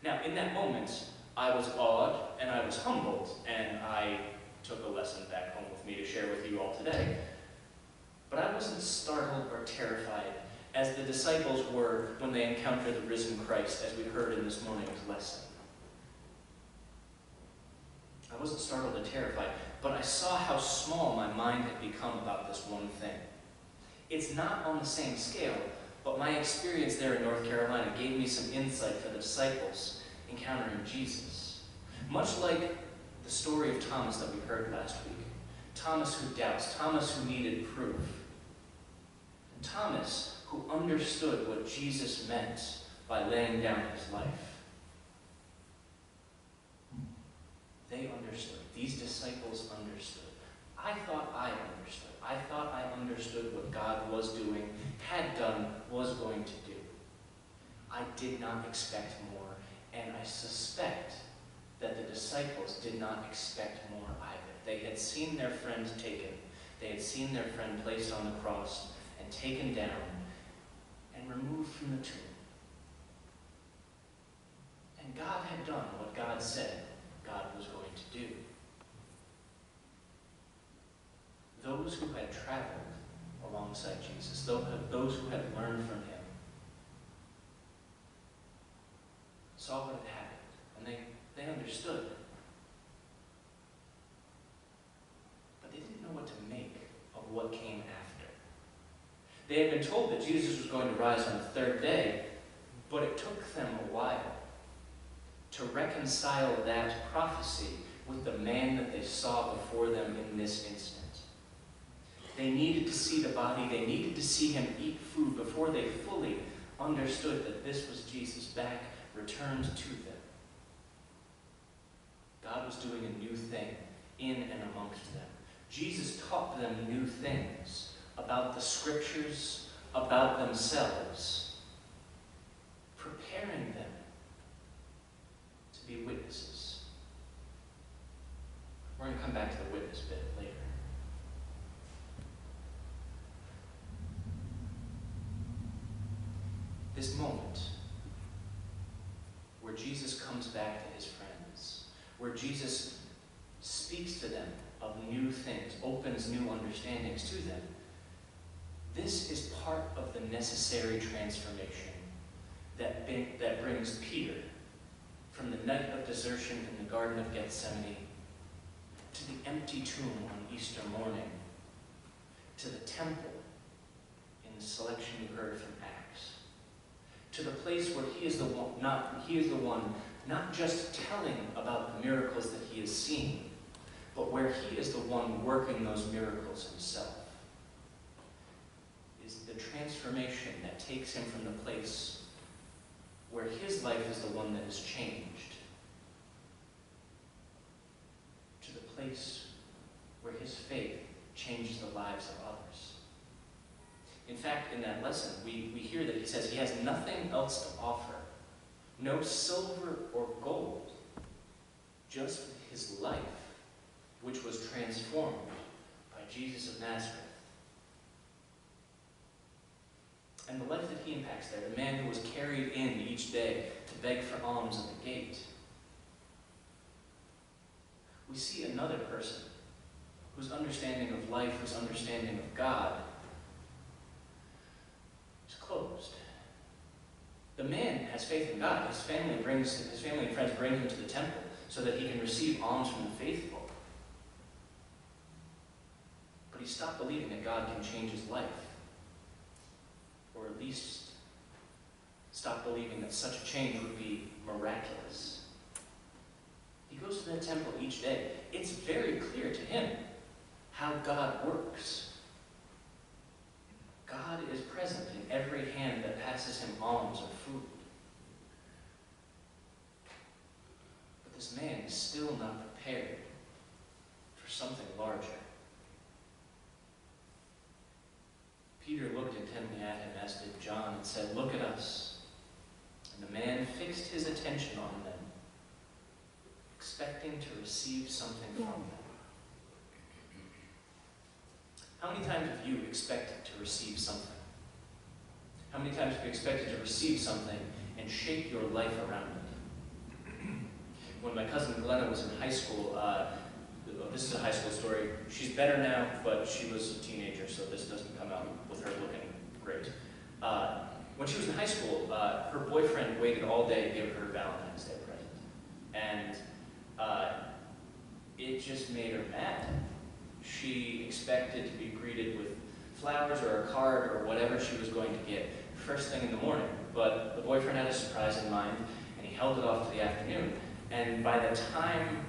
Speaker 1: Now, in that moment, I was awed and I was humbled, and I took a lesson back home with me to share with you all today. But I wasn't startled or terrified as the disciples were when they encountered the risen Christ, as we heard in this morning's lesson. I wasn't startled or terrified, but I saw how small my mind had become about this one thing. It's not on the same scale, but my experience there in North Carolina gave me some insight for the disciples encountering Jesus. Much like the story of Thomas that we heard last week. Thomas who doubts, Thomas who needed proof. Thomas who understood what Jesus meant by laying down his life. They understood. These disciples understood. I thought I understood. I thought I understood what God was doing, had done, was going to do. I did not expect more, and I suspect that the disciples did not expect more either. They had seen their friend taken, they had seen their friend placed on the cross and taken down and removed from the tomb. And God had done what God said God was going to do. Those who had traveled alongside Jesus, uh, those who had learned from him, saw what had happened, and they, they understood. But they didn't know what to make of what came after. They had been told that Jesus was going to rise on the third day, but it took them a while to reconcile that prophecy with the man that they saw before them in this instant. They needed to see the body, they needed to see him eat food before they fully understood that this was Jesus back, returned to them. God was doing a new thing in and amongst them. Jesus taught them new things about the scriptures, about themselves, preparing them to be witnesses. We're going to come back to the witness bit later. This moment where Jesus comes back to his friends, where Jesus speaks to them of new things, opens new understandings to them, this is part of the necessary transformation that, that brings Peter from the night of desertion in the Garden of Gethsemane to the empty tomb on Easter morning, to the temple in the selection you heard from Acts, to the place where he is the one, not he is the one, not just telling about the miracles that he has seen, but where he is the one working those miracles himself. Is the transformation that takes him from the place where his life is the one that is changed to the place where his faith changes the lives of others. In fact, in that lesson, we, we hear that he says he has nothing else to offer, no silver or gold, just his life, which was transformed by Jesus of Nazareth. And the life that he impacts there, the man who was carried in each day to beg for alms at the gate. We see another person whose understanding of life, whose understanding of God is closed. The man has faith in God. His family brings his family and friends bring him to the temple so that he can receive alms from the faithful. But he stopped believing that God can change his life. Or at least stopped believing that such a change would be miraculous. Goes to the temple each day. It's very clear to him how God works. God is present in every hand that passes him alms or food. But this man is still not prepared for something larger. Peter looked intently at him, as did John, and said, Look at us. And the man fixed his attention on them, expecting to receive something from them. How many times have you expected to receive something? How many times have you expected to receive something and shape your life around it? When my cousin Glenna was in high school, uh, this is a high school story. She's better now, but she was a teenager, so this doesn't come out with her looking great. Uh, when she was in high school, uh, her boyfriend waited all day to give her Valentine's Day present. And uh, it just made her mad. She expected to be greeted with flowers or a card or whatever she was going to get first thing in the morning. But the boyfriend had a surprise in mind, and he held it off to the afternoon. And by the time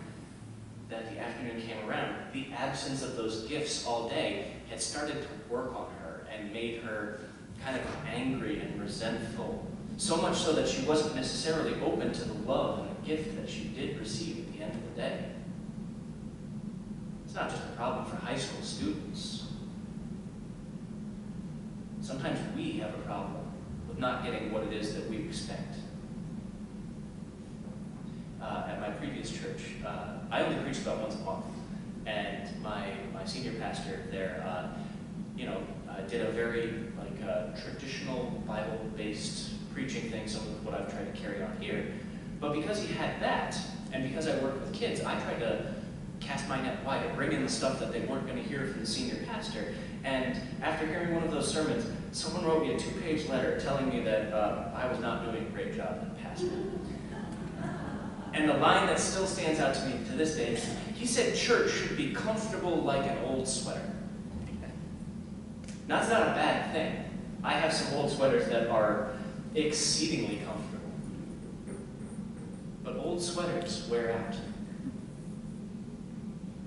Speaker 1: that the afternoon came around, the absence of those gifts all day had started to work on her and made her kind of angry and resentful. So much so that she wasn't necessarily open to the love and the gift that she did receive It's not just a problem for high school students. Sometimes we have a problem with not getting what it is that we expect. Uh, at my previous church, uh, I only preached about once a month, and my, my senior pastor there, uh, you know, uh, did a very like uh, traditional Bible-based preaching thing, some of what I've tried to carry on here. But because he had that, and because I work with kids, I tried to cast my net wide, bring in the stuff that they weren't going to hear from the senior pastor. And after hearing one of those sermons, someone wrote me a two-page letter telling me that uh, I was not doing a great job as pastor. And the line that still stands out to me to this day is, he said church should be comfortable like an old sweater. That's not a bad thing. I have some old sweaters that are exceedingly comfortable. But old sweaters wear out.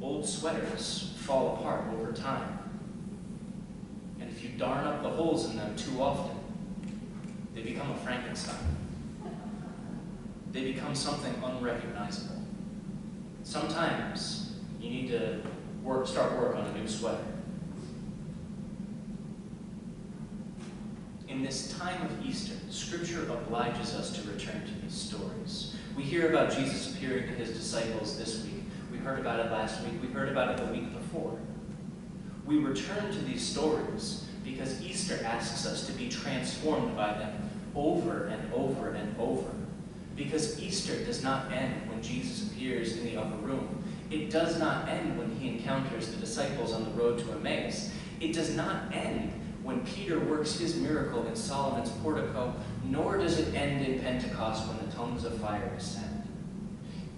Speaker 1: Old sweaters fall apart over time. And if you darn up the holes in them too often, they become a Frankenstein. They become something unrecognizable. Sometimes you need to work, start work on a new sweater. In this time of Easter, Scripture obliges us to return to these stories. We hear about Jesus appearing to his disciples this week. We heard about it last week. We heard about it the week before. We return to these stories because Easter asks us to be transformed by them over and over and over. Because Easter does not end when Jesus appears in the upper room. It does not end when he encounters the disciples on the road to Emmaus. It does not end when Peter works his miracle in Solomon's portico, nor does it end in Pentecost when the tongues of fire descend.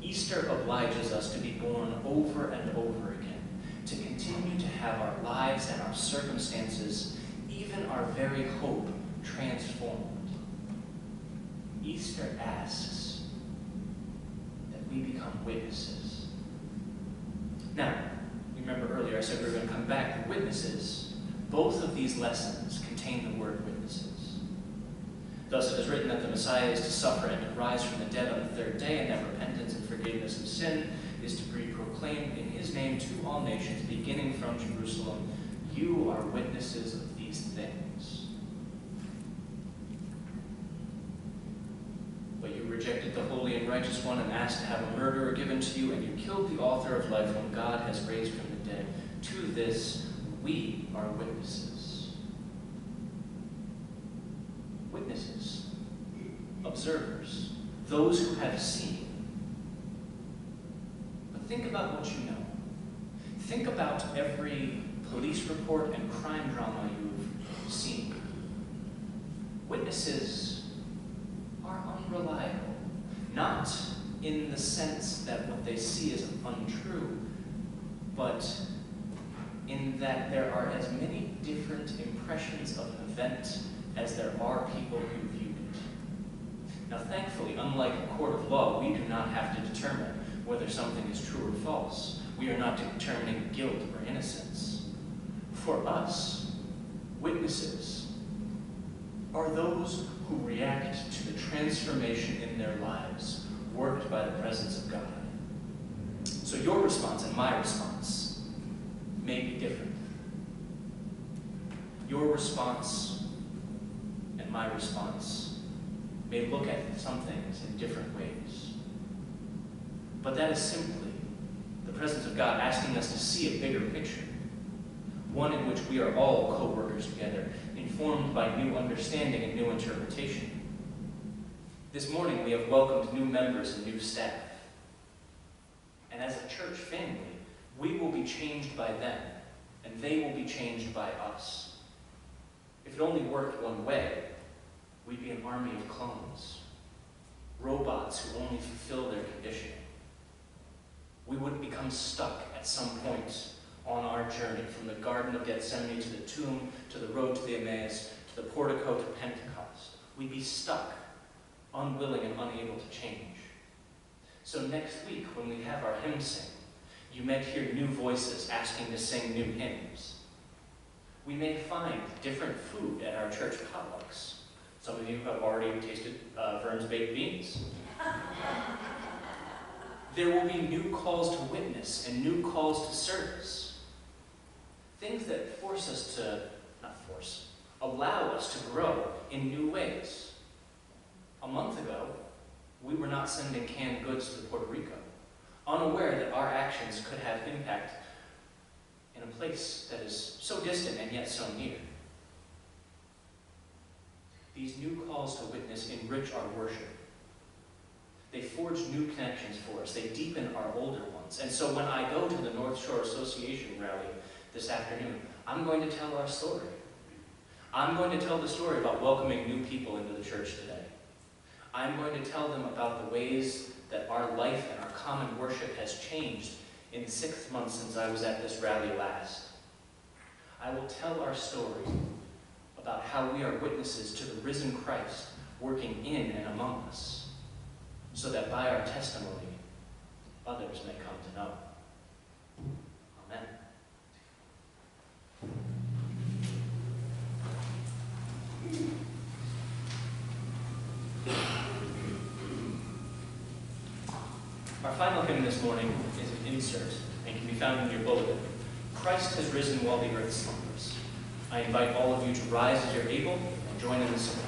Speaker 1: Easter obliges us to be born over and over again, to continue to have our lives and our circumstances, even our very hope, transformed. Easter asks that we become witnesses. Now, remember earlier I said we were going to come back to witnesses. Both of these lessons contain the word witnesses. Thus it is written that the Messiah is to suffer and to rise from the dead on the third day, and that repentance and forgiveness of sin is to be proclaimed in his name to all nations, beginning from Jerusalem. You are witnesses of these things. But you rejected the holy and righteous one and asked to have a murderer given to you, and you killed the author of life whom God has raised from the dead. To this we are witnesses. Witnesses, observers, those who have seen. But think about what you know. Think about every police report and crime drama you've seen. Witnesses are unreliable, not in the sense that what they see is untrue, but in that there are as many different impressions of an event as there are people who viewed it. Now, thankfully, unlike a court of law, we do not have to determine whether something is true or false. We are not determining guilt or innocence. For us, witnesses are those who react to the transformation in their lives worked by the presence of God. So your response and my response may be different. Your response and my response may look at some things in different ways. But that is simply the presence of God asking us to see a bigger picture, one in which we are all co-workers together, informed by new understanding and new interpretation. This morning we have welcomed new members and new staff. And as a church family, we will be changed by them, and they will be changed by us. If it only worked one way, we'd be an army of clones, robots who only fulfill their conditioning. We would become stuck at some point on our journey from the Garden of Gethsemane to the tomb, to the road to the Emmaus, to the portico to Pentecost. We'd be stuck, unwilling and unable to change. So next week, when we have our hymn sing, you may hear new voices asking to sing new hymns. We may find different food at our church potlucks. Some of you have already tasted uh, Vern's baked beans. There will be new calls to witness and new calls to service. Things that force us to, not force, allow us to grow in new ways. A month ago, we were not sending canned goods to Puerto Rico, unaware that our actions could have impact in a place that is so distant and yet so near. These new calls to witness enrich our worship. They forge new connections for us. They deepen our older ones. And so when I go to the North Shore Association rally this afternoon, I'm going to tell our story. I'm going to tell the story about welcoming new people into the church today. I'm going to tell them about the ways that our life common worship has changed in six months since I was at this rally last. I will tell our story about how we are witnesses to the risen Christ working in and among us, so that by our testimony, others may come to know. Amen. Hymn this morning is an insert and can be found in your bulletin. Christ has risen while the earth slumbers. I invite all of you to rise as you're able and join in the song.